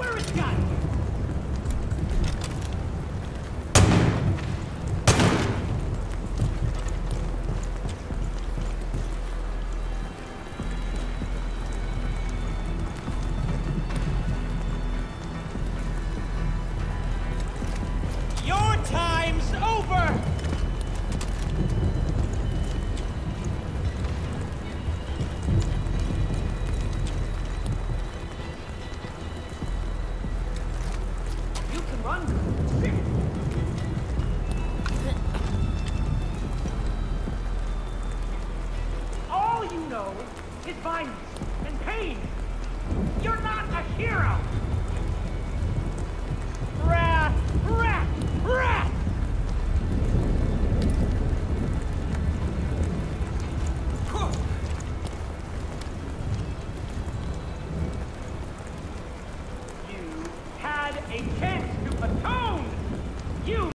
Where is God? All you know is violence and pain. You're not a hero. Wrath, wrath, wrath! You had a chance. Atone, You